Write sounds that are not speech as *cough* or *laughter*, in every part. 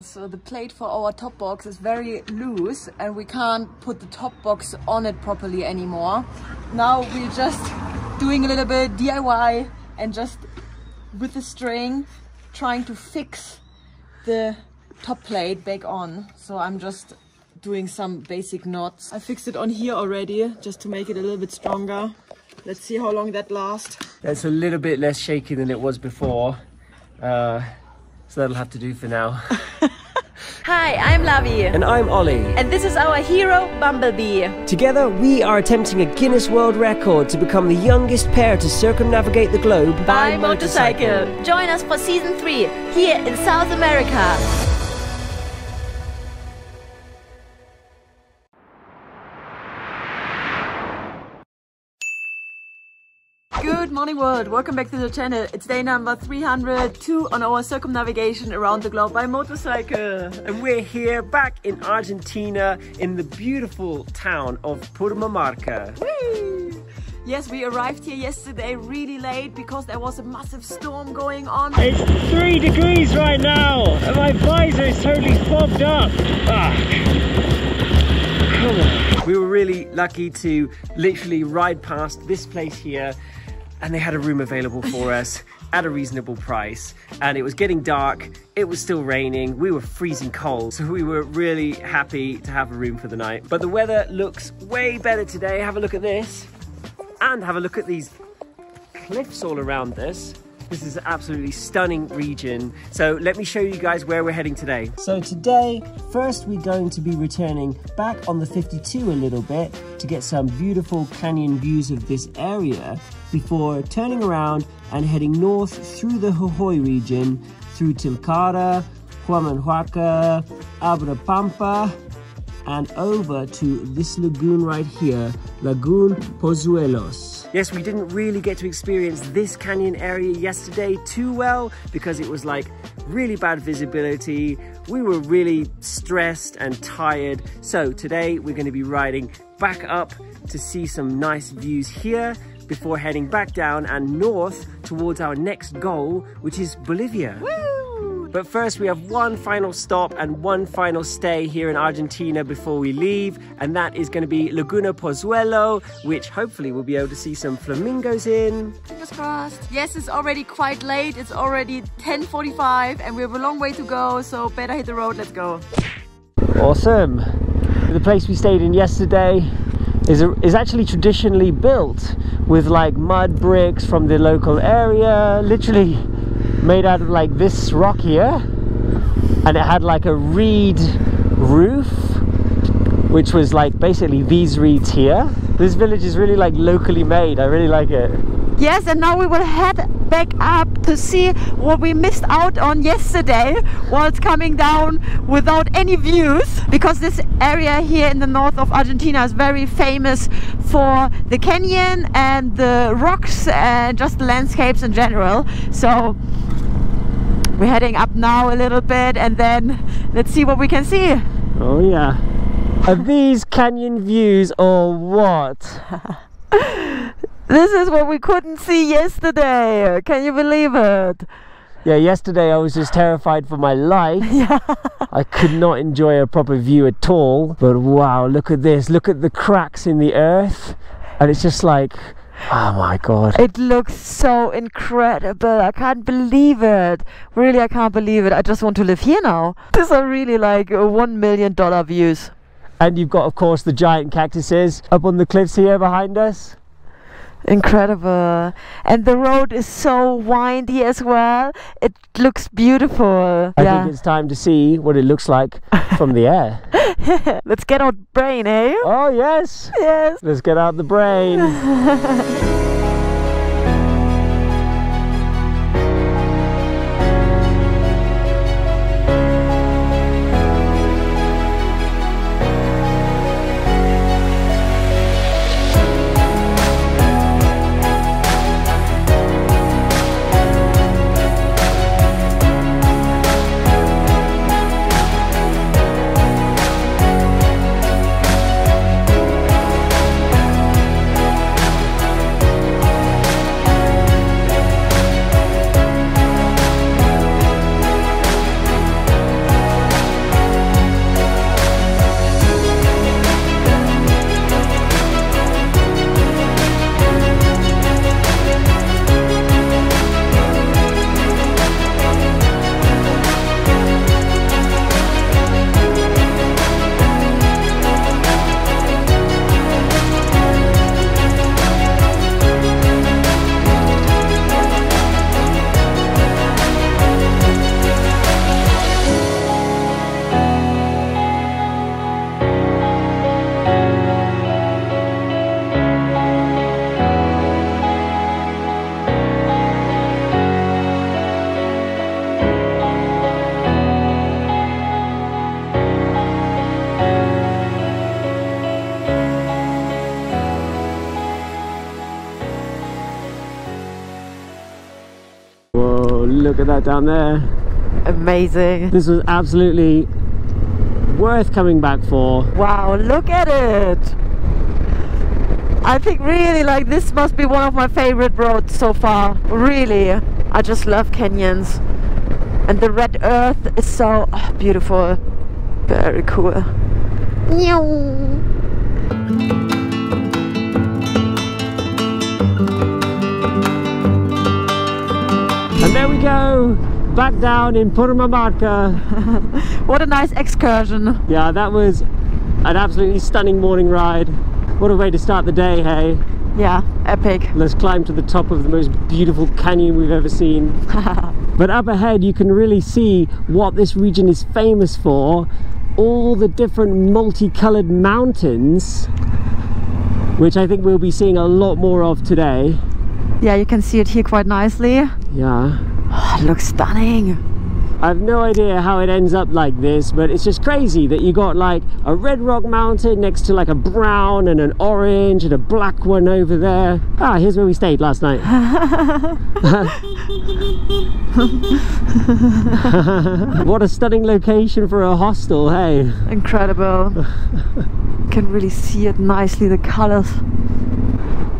So the plate for our top box is very loose and we can't put the top box on it properly anymore. Now we're just doing a little bit DIY and just with the string trying to fix the top plate back on. So I'm just doing some basic knots. I fixed it on here already just to make it a little bit stronger. Let's see how long that lasts. It's a little bit less shaky than it was before. Uh, so that'll have to do for now. *laughs* Hi, I'm Lavi. And I'm Ollie. And this is our hero, Bumblebee. Together, we are attempting a Guinness World Record to become the youngest pair to circumnavigate the globe by, by motorcycle. motorcycle. Join us for season 3 here in South America. Morning world, welcome back to the channel. It's day number 302 on our circumnavigation around the globe by motorcycle. And we're here back in Argentina in the beautiful town of Purmamarca. Whee! Yes, we arrived here yesterday really late because there was a massive storm going on. It's three degrees right now and my visor is totally fogged up. Ah. Come on. We were really lucky to literally ride past this place here and they had a room available for us at a reasonable price. And it was getting dark. It was still raining. We were freezing cold. So we were really happy to have a room for the night. But the weather looks way better today. Have a look at this. And have a look at these cliffs all around us this is an absolutely stunning region. So let me show you guys where we're heading today. So today, first we're going to be returning back on the 52 a little bit to get some beautiful canyon views of this area before turning around and heading north through the Jujuy region through Tilcara, Humahuaca, Abrapampa, and over to this lagoon right here, Lagoon Pozuelos. Yes, we didn't really get to experience this canyon area yesterday too well because it was like really bad visibility. We were really stressed and tired. So today we're gonna be riding back up to see some nice views here before heading back down and north towards our next goal, which is Bolivia. Woo! But first we have one final stop and one final stay here in Argentina before we leave, and that is going to be Laguna Pozuelo, which hopefully we'll be able to see some flamingos in. Fingers crossed. Yes, it's already quite late. It's already 10.45 and we have a long way to go, so better hit the road. Let's go. Awesome. The place we stayed in yesterday is, a, is actually traditionally built with like mud bricks from the local area literally made out of like this rock here. And it had like a reed roof which was like basically these reeds here. This village is really like locally made. I really like it yes and now we will head back up to see what we missed out on yesterday while it's coming down without any views because this area here in the north of Argentina is very famous for the canyon and the rocks and just the landscapes in general. So we're heading up now a little bit and then let's see what we can see. Oh yeah. Are these canyon views or what *laughs* This is what we couldn't see yesterday. Can you believe it? Yeah, yesterday I was just terrified for my life. *laughs* Yeah. I could not enjoy a proper view at all. But wow, look at this. Look at the cracks in the earth. And it's just like, oh my god. It looks so incredible. I can't believe it. Really, I can't believe it. I just want to live here now. These are really like one million dollar views. And you've got, of course, the giant cactuses up on the cliffs here behind us incredible. And the road is so windy as well. It looks beautiful. I yeah. think it's time to see what it looks like from the air. *laughs* Let's get out brain eh? Oh yes. Yes. Let's get out the brain *laughs* look at that down there. Amazing. This was absolutely worth coming back for. Wow, look at it. I think really like this must be one of my favorite roads so far. Really. I just love canyons. And the red earth is so oh, beautiful. Very cool. Meow. Back down in Purmamarca. *laughs* What a nice excursion. Yeah, that was an absolutely stunning morning ride. What a way to start the day, hey? Yeah, epic. Let's climb to the top of the most beautiful canyon we've ever seen. *laughs* but up ahead, you can really see what this region is famous for. All the different multicolored mountains, which I think we'll be seeing a lot more of today. Yeah, you can see it here quite nicely. Yeah. It looks stunning. I have no idea how it ends up like this, but it's just crazy that you got like a red rock mountain next to like a brown and an orange and a black one over there. Ah, here's where we stayed last night. *laughs* what a stunning location for a hostel, hey? Incredible. you can really see it nicely, the colors.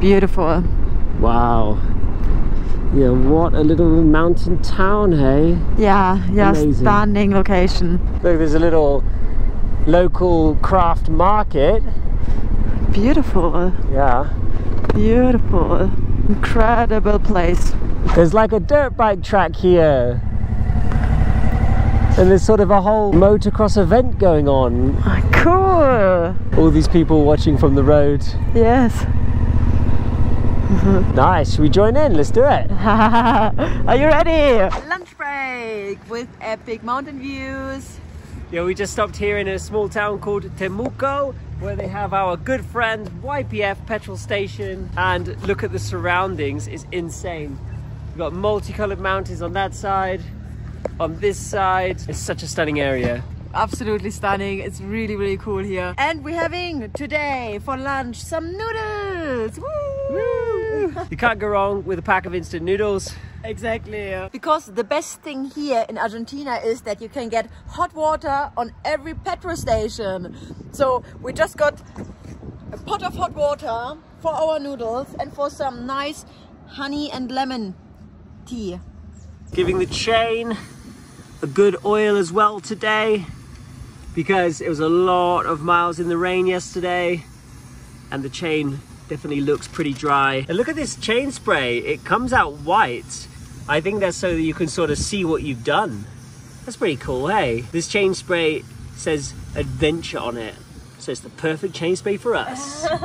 Beautiful. Wow. Yeah, what a little mountain town, hey? Yeah, yeah, Amazing. stunning location. Look, there's a little local craft market. Beautiful, Yeah. beautiful. Incredible place. There's like a dirt bike track here. And there's sort of a whole motocross event going on. Ah, Cool. All these people watching from the road. Yes. Mm-hmm. Nice, should we join in? Let's do it. *laughs* Are you ready? Lunch break with epic mountain views. Yeah, we just stopped here in a small town called Temuco where they have our good friend YPF petrol station and look at the surroundings, it's insane. We've got multicolored mountains on that side, on this side. It's such a stunning area. Absolutely stunning. It's really, really cool here. And we're having today for lunch some noodles. Woo! *laughs* You can't go wrong with a pack of instant noodles. Exactly. Because the best thing here in Argentina is that you can get hot water on every petrol station. So we just got a pot of hot water for our noodles and for some nice honey and lemon tea. Giving the chain a good oil as well today because it was a lot of miles in the rain yesterday and the chain definitely looks pretty dry. And look at this chain spray, it comes out white. I think that's so that you can sort of see what you've done. That's pretty cool, hey? This chain spray says adventure on it. So it's the perfect chain spray for us. *laughs*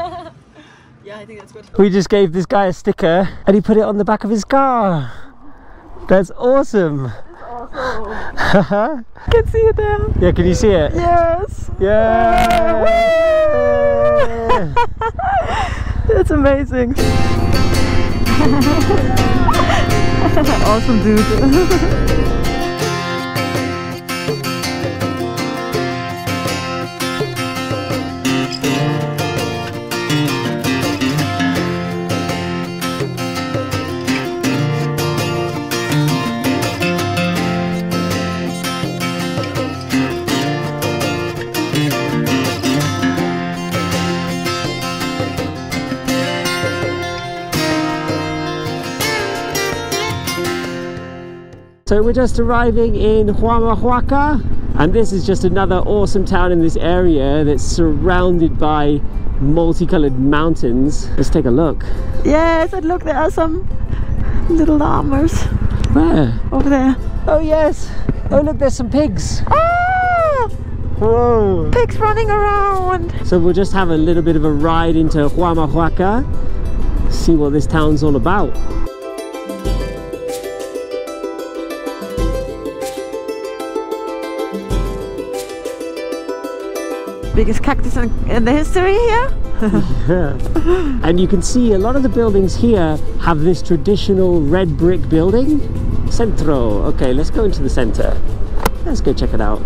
Yeah, I think that's good. we just gave this guy a sticker and he put it on the back of his car. That's awesome. I *laughs* can see it there. Yeah, can you see it? Yes. Yeah! *laughs* That's amazing. *laughs* awesome, dude. *laughs* So we're just arriving in Humahuaca and this is just another awesome town in this area that's surrounded by multicolored mountains. Let's take a look. yes, and look, there are some little llamas Where? over there. Oh yes! Oh look, there's some pigs! Ah! Whoa! Pigs running around. So we'll just have a little bit of a ride into Humahuaca, see what this town's all about. Biggest cactus in, in the history here. Yeah. and you can see a lot of the buildings here have this traditional red brick building. Centro. Okay, let's go into the center. Let's go check it out.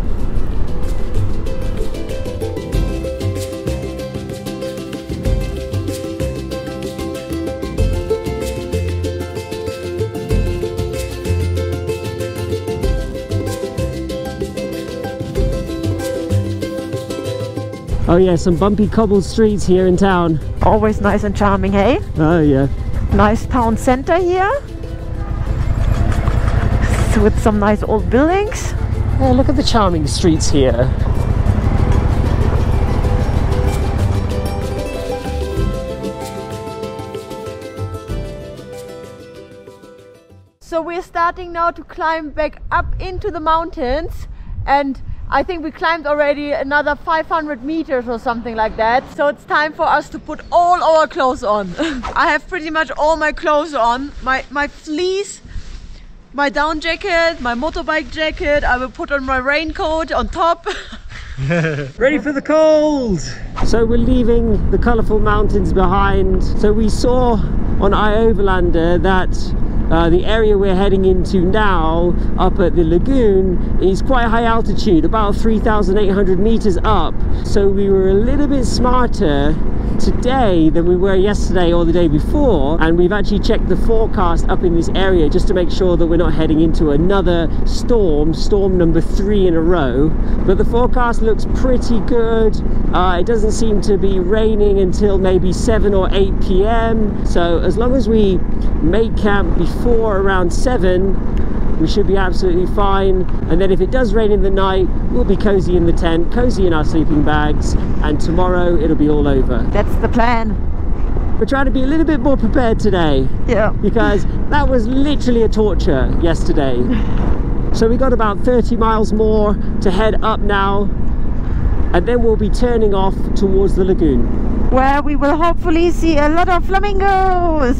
Oh yeah, some bumpy cobbled streets here in town. Always nice and charming, hey? Oh yeah. Nice town center here. With some nice old buildings. Oh, look at the charming streets here. So we're starting now to climb back up into the mountains and I think we climbed already another 500 meters or something like that. So it's time for us to put all our clothes on. *laughs* I have pretty much all my clothes on. My, my fleece, my down jacket, my motorbike jacket. I will put on my raincoat on top. *laughs* *laughs* Ready for the cold! So we're leaving the colourful mountains behind. So we saw on iOverlander that uh, the area we're heading into now up at the lagoon is quite high altitude about 3,800 meters up so we were a little bit smarter today than we were yesterday or the day before and we've actually checked the forecast up in this area just to make sure that we're not heading into another storm storm number three in a row. But the forecast looks pretty good. Uh, it doesn't seem to be raining until maybe 7 or 8 p.m so as long as we make camp before around 7 we should be absolutely fine and then if it does rain in the night we'll be cozy in the tent cozy in our sleeping bags and tomorrow it'll be all over That's the plan. we're trying to be a little bit more prepared today Yeah. because that was literally a torture yesterday so we got about 30 miles more to head up now and then we'll be turning off towards the lagoon Where we will hopefully see a lot of flamingos.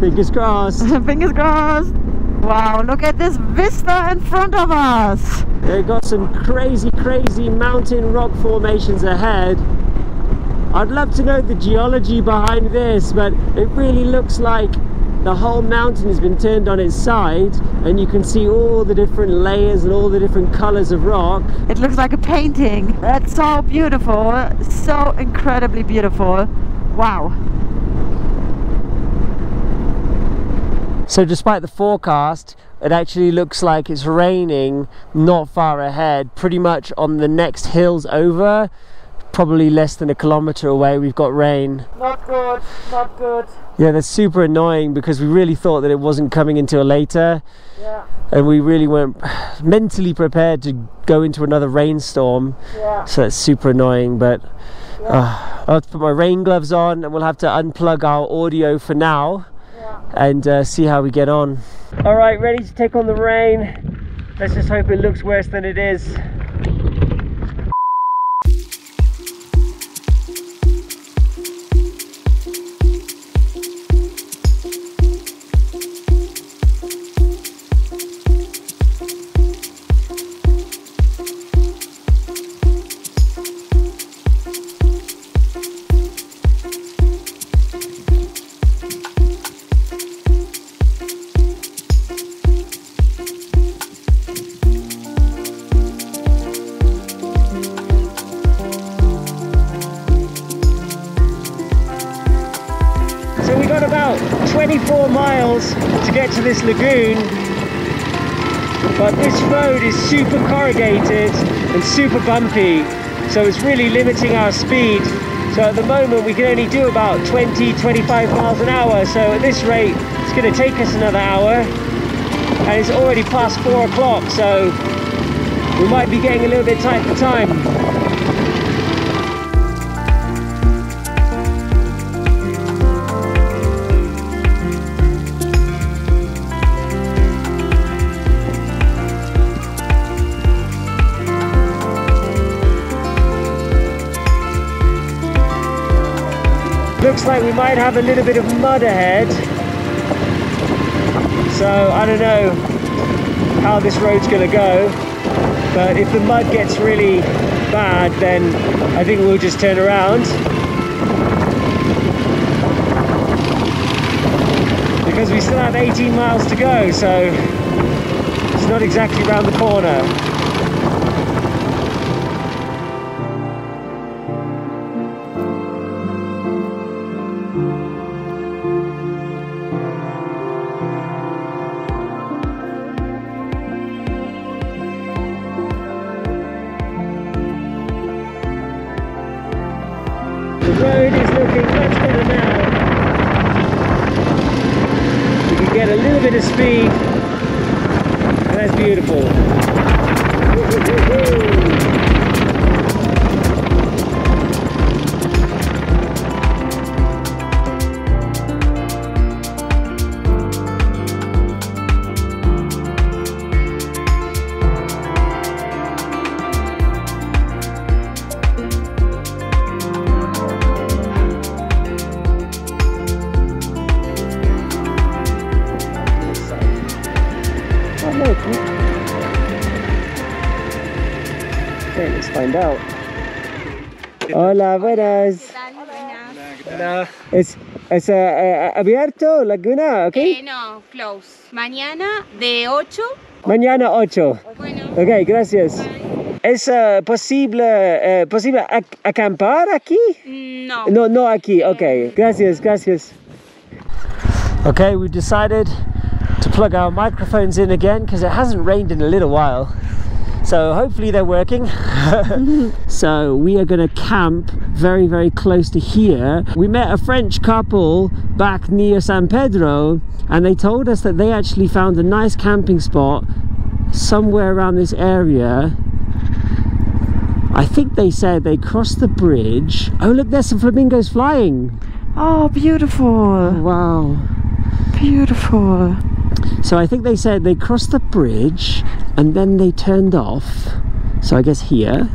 fingers crossed *laughs* Fingers crossed. Wow, look at this vista in front of us. They've got some crazy, crazy mountain rock formations ahead. I'd love to know the geology behind this, but it really looks like the whole mountain has been turned on its side and you can see all the different layers and all the different colors of rock. It looks like a painting. That's so beautiful. So incredibly beautiful. Wow. So despite the forecast, it actually looks like it's raining not far ahead, pretty much on the next hills over, probably less than a kilometer away we've got rain. Not good, not good. Yeah, that's super annoying because we really thought that it wasn't coming until later Yeah, and we really weren't *sighs* mentally prepared to go into another rainstorm. yeah. So that's super annoying, but uh, I'll have to put my rain gloves on and we'll have to unplug our audio for now and uh, see how we get on. All right, ready to take on the rain. Let's just hope it looks worse than it is. About 24 miles to get to this lagoon. But this road is super corrugated and super bumpy. So it's really limiting our speed. So at the moment we can only do about 20, 25 miles an hour. So at this rate, it's gonna take us another hour. And it's already past four o'clock. So we might be getting a little bit tight for time. Looks like we might have a little bit of mud ahead. So I don't know how this road's gonna go. But if the mud gets really bad, then I think we'll just turn around. Because we still have 18 miles to go, so it's not exactly around the corner. Bit of speed. That's beautiful. *laughs* find out. Hola, buenas. Hola. Es, es eh, abierto Laguna, ¿ok? Eh, no, close. Mañana de 8. Mañana 8. Bueno, Ok, gracias. ¿Es eh, posible, eh, posible ac- acampar aquí? no. No, no aquí. Okay. Gracias, gracias. Okay, we've decided to plug our microphones in again because it hasn't rained in a little while. So hopefully they're working. *laughs* so we are going to camp very, very close to here. We met a French couple back near San Pedro and they told us that they actually found a nice camping spot somewhere around this area I think they said they crossed the bridge. Oh, look, there's some flamingos flying. Oh, beautiful. Wow. Beautiful. So I think they said they crossed the bridge and then they turned off. So I guess here.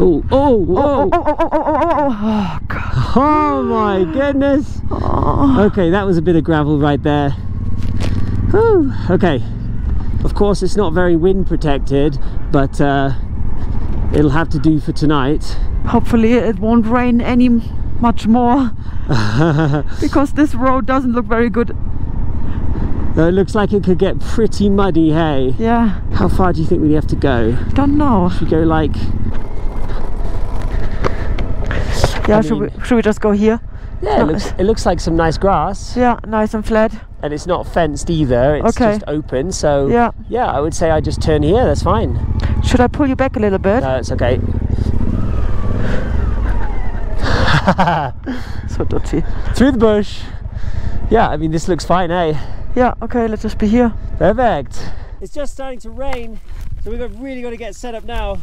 Oh, oh, Oh, whoa. oh, oh, oh, oh, oh, oh, oh, God. Oh my goodness. Oh. Okay, that was a bit of gravel right there. Whew. Okay. Of course, it's not very wind protected, but uh, it'll have to do for tonight. Hopefully it won't rain any much more *laughs* because this road doesn't look very good. Though it looks like it could get pretty muddy, hey? Yeah, How far do you think we have to go? don't know. Should we go like, Yeah, I should mean- we should we just go here? yeah, it looks, it looks like some nice grass. Yeah, nice and flat. And it's not fenced either, it's Okay. just open. So, Yeah. yeah, I would say I just turn here, that's fine. Should I pull you back a little bit? No, it's okay. *laughs* So dirty. Through the bush. Yeah, I mean, this looks fine, eh? Yeah, okay, let's just be here. Perfect. It's just starting to rain, so we've really got to get set up now.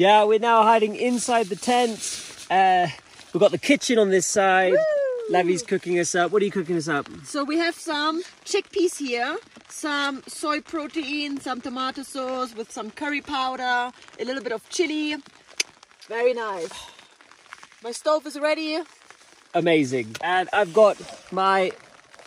Yeah, we're now hiding inside the tent. Uh, we've got the kitchen on this side. Lavi's cooking us up. What are you cooking us up? So we have some chickpeas here, some soy protein, some tomato sauce with some curry powder, a little bit of chili. Very nice. My stove is ready. Amazing. And I've got my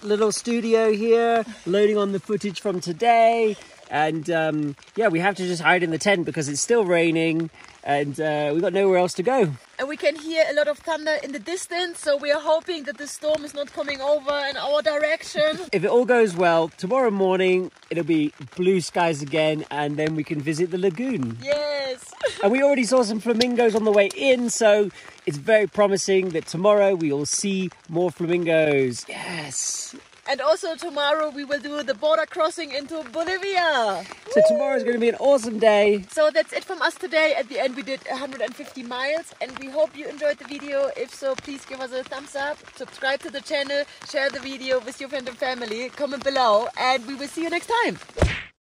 little studio here, loading on the footage from today. And um, yeah, we have to just hide in the tent because it's still raining and uh, we've got nowhere else to go. And we can hear a lot of thunder in the distance, so we are hoping that the storm is not coming over in our direction. *laughs* If it all goes well, tomorrow morning it'll be blue skies again and then we can visit the lagoon. yes! And we already saw some flamingos on the way in, so it's very promising that tomorrow we will see more flamingos. Yes. And also tomorrow we will do the border crossing into Bolivia. So tomorrow is going to be an awesome day. So that's it from us today. At the end, we did 150 miles, and we hope you enjoyed the video. If so, please give us a thumbs up, subscribe to the channel, share the video with your friend and family, comment below, and we will see you next time.